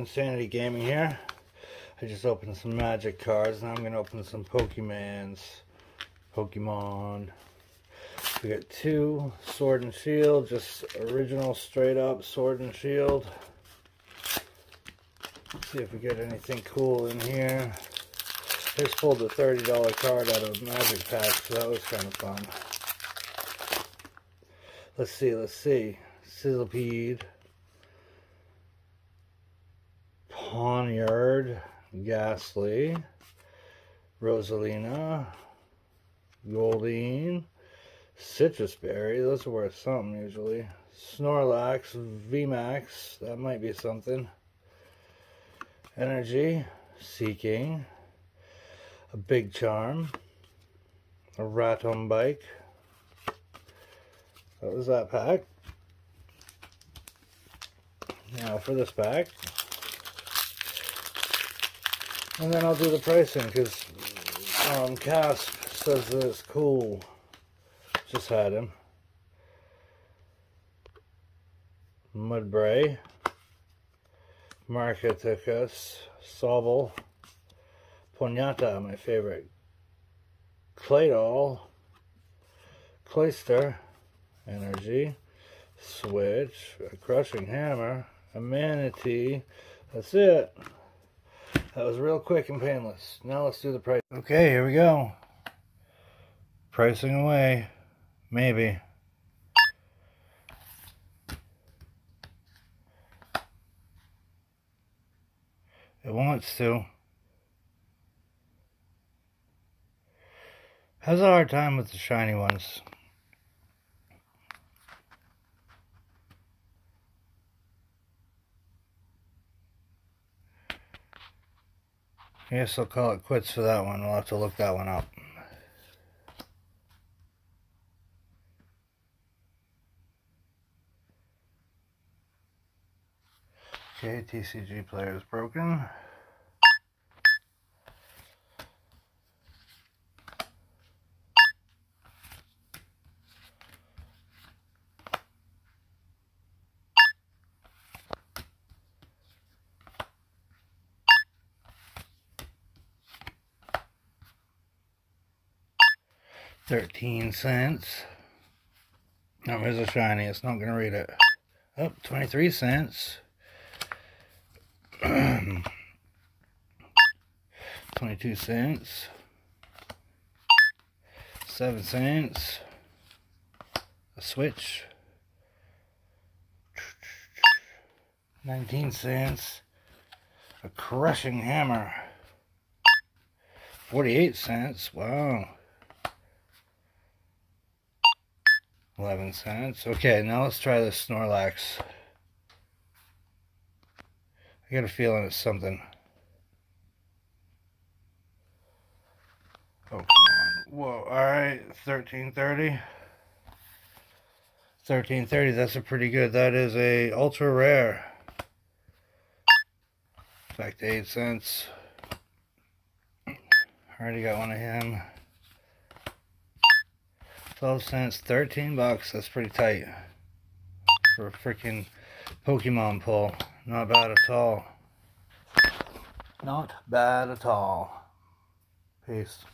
Insanity Gaming here. I just opened some Magic cards. Now I'm going to open some Pokemans. Pokemon. We got two Sword and Shield. Just original straight up Sword and Shield. Let's see if we get anything cool in here. I just pulled a $30 card out of Magic Pack, so that was kind of fun. Let's see, let's see. Sizzlipede. Pawniard, Gastly, Rosalina, Goldeen, Sitrus Berry, those are worth something usually. Snorlax, VMAX, that might be something. Energy, Seeking, a Big Charm, a Rotom Bike. That was that pack. Now for this pack. And then I'll do the pricing because um, Casp says that it's cool. Just had him. Mudbray. Marketicus. Sobble. Ponyta, my favorite. Claydol. Cloyster. Energy. Switch. A Crushing Hammer. A Manatee. That's it. That was real quick and painless. Now let's do the price. Okay, here we go. Pricing away. Maybe. It wants to. Has a hard time with the shiny ones. I guess I'll call it quits for that one. We'll have to look that one up. Okay, TCG player is broken. Thirteen cents. Oh, here's a shiny. It's not going to read it. Up, oh, 23 cents. 22 cents. 7 cents. A switch. 19 cents. A crushing hammer. 48 cents. Wow. 11 cents. Okay, now let's try this Snorlax. I got a feeling it's something. Oh, come on. Whoa, alright, 1330. 1330, that's a pretty good. That is a ultra rare. Back to 8 cents. Already got one of him. 12 cents, 13 bucks. That's pretty tight for a freaking Pokemon pull. Not bad at all. Not bad at all. Peace.